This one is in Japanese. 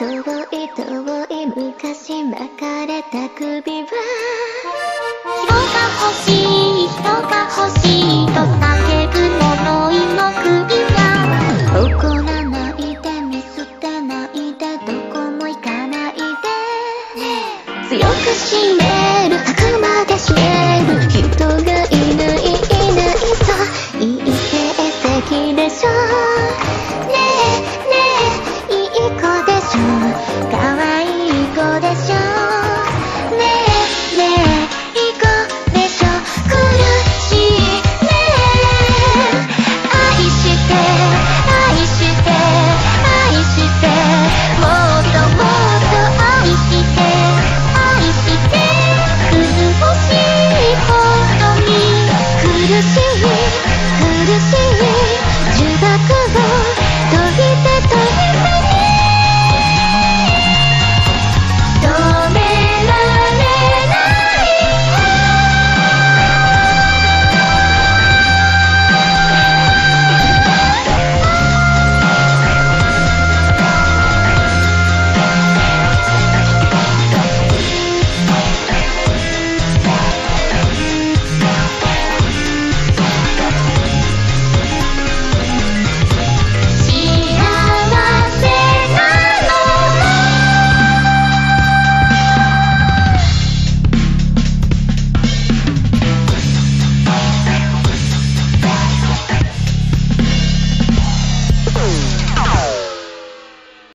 遠い遠い昔巻かれた首は強く締める。あまで締める人がいないいないさいい成績でしょねえねえいい子でしょ